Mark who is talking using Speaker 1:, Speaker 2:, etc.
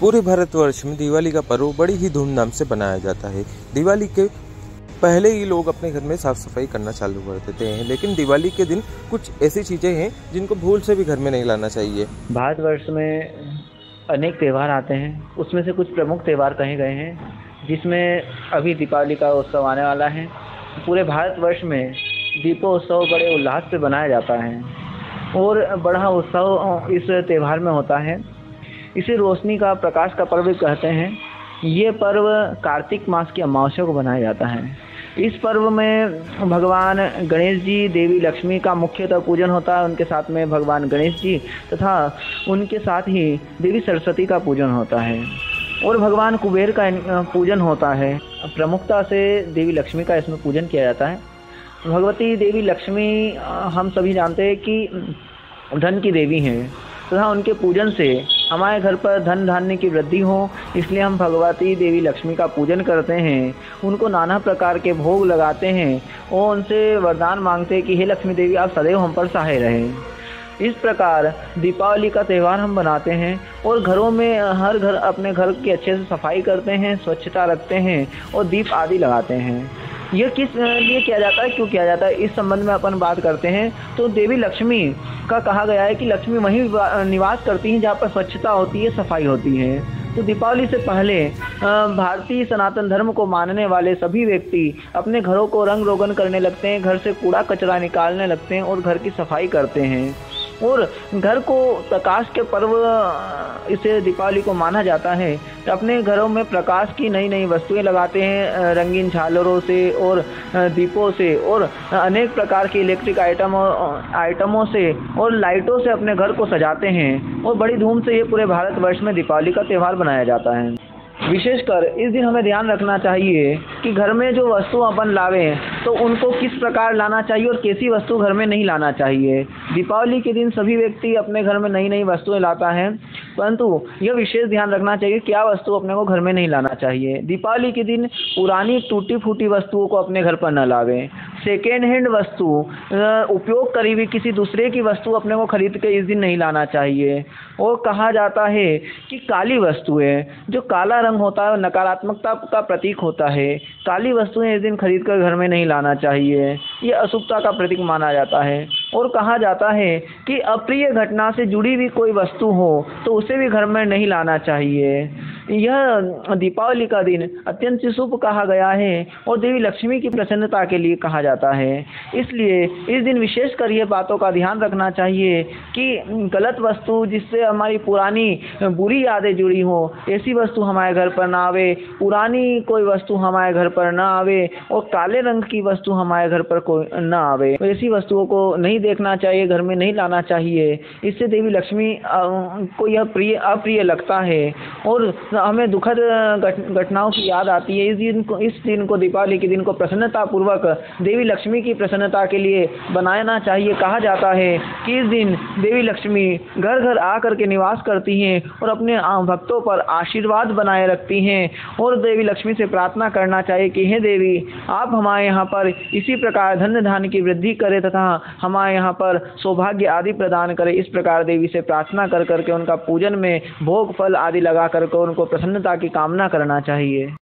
Speaker 1: पूरे भारतवर्ष में दिवाली का पर्व बड़ी ही धूमधाम से मनाया जाता है। दिवाली के पहले ही लोग अपने घर में साफ़ सफ़ाई करना चालू कर देते हैं, लेकिन दिवाली के दिन कुछ ऐसी चीज़ें हैं जिनको भूल से भी घर में नहीं लाना चाहिए।
Speaker 2: भारतवर्ष में अनेक त्यौहार आते हैं, उसमें से कुछ प्रमुख त्यौहार कहे गए हैं, जिसमें अभी दीपावली का उत्सव आने वाला है। पूरे भारतवर्ष में दीपोत्सव बड़े उल्लास से बनाया जाता है और बड़ा उत्सव इस त्यौहार में होता है। इसे रोशनी का प्रकाश का पर्व कहते हैं। ये पर्व कार्तिक मास की अमावस्या को मनाया जाता है। इस पर्व में भगवान गणेश जी, देवी लक्ष्मी का मुख्यतः पूजन होता है। उनके साथ में भगवान गणेश जी तथा उनके साथ ही देवी सरस्वती का पूजन होता है। और भगवान कुबेर का पूजन होता है। प्रमुखता से देवी लक्ष्मी का इसमें पूजन किया जाता है। भगवती देवी लक्ष्मी हम सभी जानते हैं कि धन की देवी हैं तथा उनके पूजन से हमारे घर पर धन धान्य की वृद्धि हो, इसलिए हम भगवती देवी लक्ष्मी का पूजन करते हैं। उनको नाना प्रकार के भोग लगाते हैं और उनसे वरदान मांगते हैं कि, हे लक्ष्मी देवी, आप सदैव हम पर सहाय रहें। इस प्रकार दीपावली का त्यौहार हम बनाते हैं और घरों में हर घर अपने घर की अच्छे से सफ़ाई करते हैं, स्वच्छता रखते हैं और दीप आदि लगाते हैं। यह किस लिए किया जाता है, क्यों किया जाता है? इस संबंध में अपन बात करते हैं। तो देवी लक्ष्मी का कहा गया है कि लक्ष्मी वहीं निवास करती हैं, जहाँ पर स्वच्छता होती है, सफ़ाई होती है। तो दीपावली से पहले भारतीय सनातन धर्म को मानने वाले सभी व्यक्ति अपने घरों को रंग रोगन करने लगते हैं, घर से कूड़ा कचरा निकालने लगते हैं और घर की सफ़ाई करते हैं। और घर को प्रकाश के पर्व इसे दीपावली को माना जाता है। तो अपने घरों में प्रकाश की नई नई वस्तुएँ लगाते हैं रंगीन झालरों से और दीपों से और अनेक प्रकार के इलेक्ट्रिक आइटम आइटमों से और लाइटों से अपने घर को सजाते हैं। और बड़ी धूम से ये पूरे भारतवर्ष में दीपावली का त्यौहार मनाया जाता है। विशेषकर इस दिन हमें ध्यान रखना चाहिए कि घर में जो वस्तु अपन लावें तो उनको किस प्रकार लाना चाहिए और कैसी वस्तु घर में नहीं लाना चाहिए? दीपावली के दिन सभी व्यक्ति अपने घर में नई नई वस्तुएँ लाता है। परंतु यह विशेष ध्यान रखना चाहिए क्या वस्तु अपने को घर में नहीं लाना चाहिए। दीपावली के दिन पुरानी टूटी फूटी वस्तुओं को अपने घर पर न लावें। सेकेंड हैंड वस्तु उपयोग करी हुई किसी दूसरे की वस्तु अपने को खरीद के इस दिन नहीं लाना चाहिए। और कहा जाता है कि काली वस्तुएँ, जो काला रंग होता है, नकारात्मकता का प्रतीक होता है, काली वस्तुएँ इस दिन खरीद कर घर में नहीं लाना चाहिए। ये अशुभता का प्रतीक माना जाता है। और कहा जाता है कि अप्रिय घटना से जुड़ी भी कोई वस्तु हो तो उसे भी घर में नहीं लाना चाहिए। यह दीपावली का दिन अत्यंत शुभ कहा गया है और देवी लक्ष्मी की प्रसन्नता के लिए कहा जाता है। इसलिए इस दिन विशेषकर ये बातों का ध्यान रखना चाहिए कि गलत वस्तु जिससे हमारी पुरानी बुरी यादें जुड़ी हो, ऐसी वस्तु हमारे घर पर ना आवे, पुरानी कोई वस्तु हमारे घर पर ना आवे और काले रंग की वस्तु हमारे घर पर कोई ना आवे। ऐसी वस्तुओं को नहीं देखना चाहिए, घर में नहीं लाना चाहिए। इससे देवी लक्ष्मी को यह प्रिय, अप्रिय लगता है और हमें दुखद घटनाओं गट, की याद आती है। इस दिन को इस दिन को दीपावली के दिन को प्रसन्नता पूर्वक देवी लक्ष्मी की प्रसन्नता के लिए बनाना चाहिए। कहा जाता है कि इस दिन देवी लक्ष्मी घर घर आकर के निवास करती हैं और अपने भक्तों पर आशीर्वाद बनाए रखती हैं और देवी लक्ष्मी से प्रार्थना करना चाहिए कि हे देवी आप हमारे यहाँ पर इसी प्रकार धन धान की वृद्धि करें तथा हमारे यहाँ पर सौभाग्य आदि प्रदान करें। इस प्रकार देवी से प्रार्थना कर करके उनका पूजन में भोग फल आदि लगा करके उनको प्रसन्नता की कामना करना चाहिए।